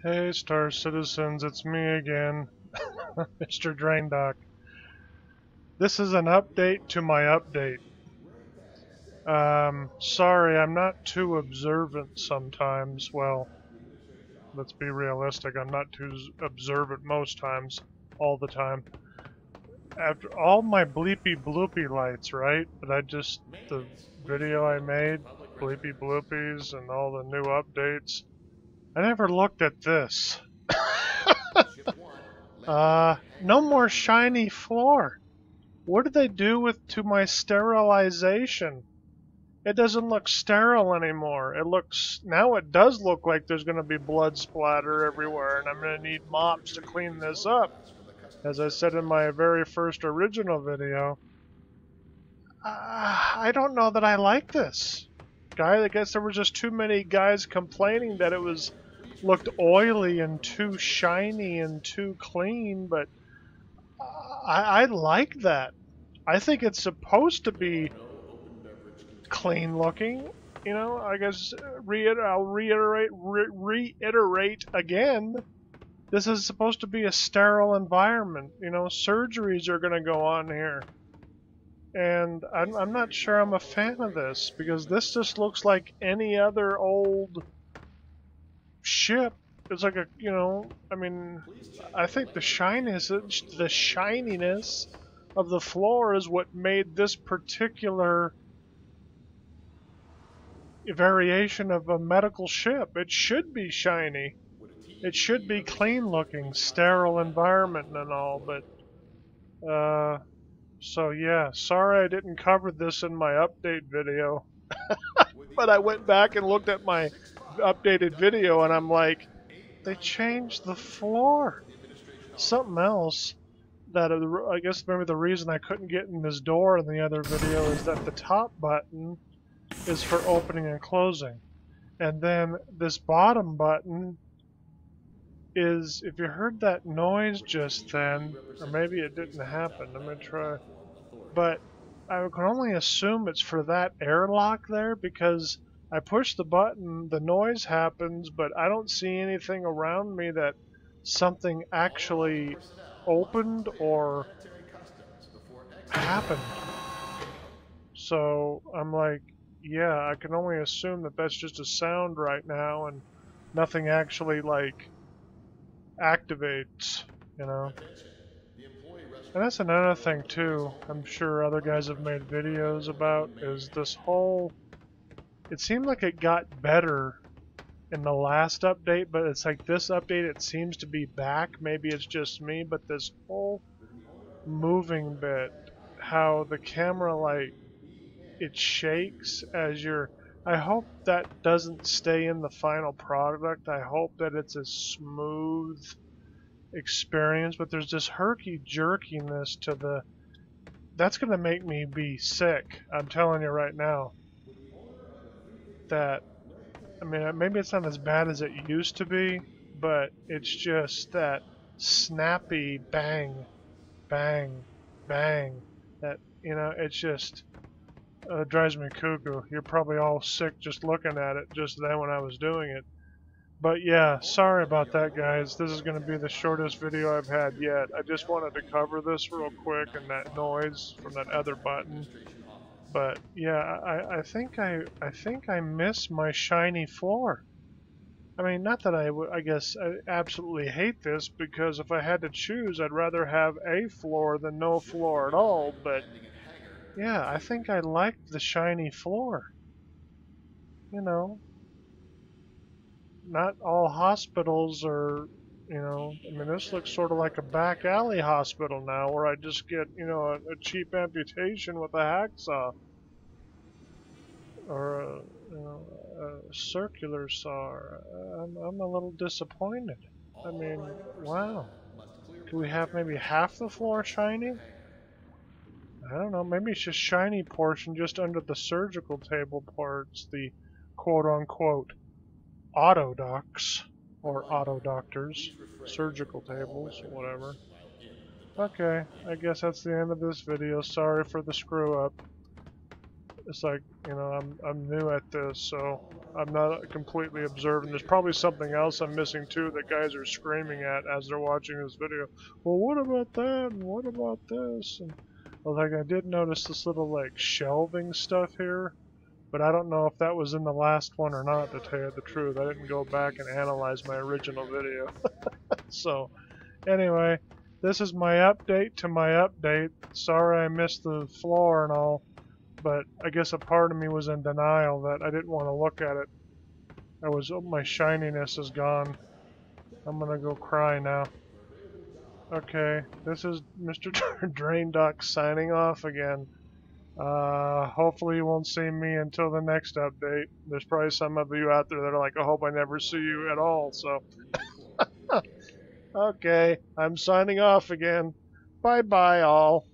Hey, Star Citizens, it's me again, Mr. Drain DrainDoc. This is an update to my update. Um, sorry, I'm not too observant sometimes. Well, let's be realistic, I'm not too observant most times, all the time. After all my bleepy bloopy lights, right? But I just, the video I made, bleepy bloopies and all the new updates, I never looked at this. uh, no more shiny floor. What did they do with to my sterilization? It doesn't look sterile anymore. It looks now it does look like there's going to be blood splatter everywhere and I'm going to need mops to clean this up. As I said in my very first original video, uh, I don't know that I like this. Guy, I guess there were just too many guys complaining that it was looked oily and too shiny and too clean, but I, I like that. I think it's supposed to be clean looking. You know, I guess reiter I'll reiterate re reiterate again. This is supposed to be a sterile environment. You know, surgeries are going to go on here. And I'm, I'm not sure I'm a fan of this because this just looks like any other old ship it's like a you know I mean I think the shyness the shininess of the floor is what made this particular variation of a medical ship. It should be shiny. It should be clean looking, sterile environment and all, but uh so yeah, sorry I didn't cover this in my update video. but I went back and looked at my updated video and I'm like, they changed the floor. Something else that I guess maybe the reason I couldn't get in this door in the other video is that the top button is for opening and closing. And then this bottom button is, if you heard that noise just then, or maybe it didn't happen, let me try. But I can only assume it's for that airlock there because I push the button, the noise happens, but I don't see anything around me that something actually opened or happened. So I'm like, yeah, I can only assume that that's just a sound right now and nothing actually like activates, you know. And that's another thing too, I'm sure other guys have made videos about, is this whole it seemed like it got better in the last update, but it's like this update it seems to be back. Maybe it's just me, but this whole moving bit, how the camera like it shakes as you're I hope that doesn't stay in the final product. I hope that it's a smooth experience, but there's this herky jerkiness to the that's going to make me be sick. I'm telling you right now that I mean maybe it's not as bad as it used to be, but it's just that snappy bang, bang, bang. That you know, it's just uh, drives me cuckoo. You're probably all sick just looking at it just then when I was doing it. But yeah, sorry about that, guys. This is going to be the shortest video I've had yet. I just wanted to cover this real quick and that noise from that other button. But yeah, I, I think I I think I miss my shiny floor. I mean, not that I I guess I absolutely hate this because if I had to choose, I'd rather have a floor than no floor at all. But yeah, I think I liked the shiny floor. You know, not all hospitals are you know, I mean, this looks sort of like a back alley hospital now, where I just get, you know, a, a cheap amputation with a hacksaw, or a, you know, a circular saw. I'm, I'm a little disappointed. I mean, wow. Do we have maybe half the floor shiny? I don't know. Maybe it's just shiny portion just under the surgical table parts, the quote-unquote auto docs or auto doctors, surgical tables, whatever. Okay, I guess that's the end of this video. Sorry for the screw up. it's like you know I'm I'm new at this, so I'm not completely observing. There's probably something else I'm missing too that guys are screaming at as they're watching this video. Well, what about that? And what about this? And like I did notice this little like shelving stuff here, but I don't know if that was in the last one or not. To tell you the truth, I didn't go back and analyze my original video. so, anyway, this is my update to my update. Sorry I missed the floor and all but I guess a part of me was in denial that I didn't want to look at it. I was, oh, my shininess is gone. I'm gonna go cry now. Okay, this is Mr. Drain Doc signing off again. Uh, hopefully you won't see me until the next update. There's probably some of you out there that are like, I hope I never see you at all, so. okay, I'm signing off again. Bye-bye all.